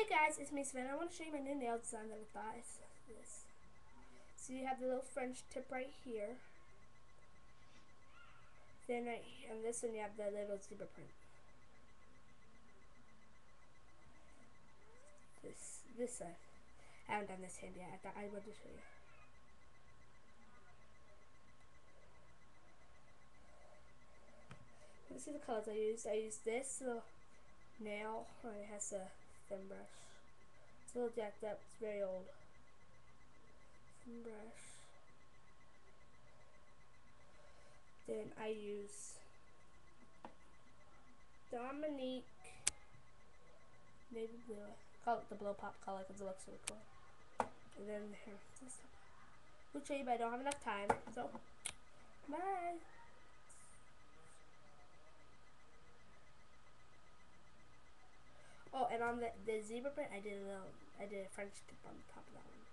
Hey guys, it's me Savannah. I want to show you my new nail design that I thought is this. So you have the little French tip right here. Then right on this one you have the little zebra print. This this side. I haven't done this hand yet. I thought I wanted to show you. This is the colors I used. I used this little nail. It has a thin brush. It's a little jacked up. It's very old. Thin brush. Then I use Dominique navy blue. I call it the blow pop color because it looks really cool. And then here, this but I don't have enough time. So, bye. Oh, and on the, the zebra print, I did a little, I did a French tip on the top of that one.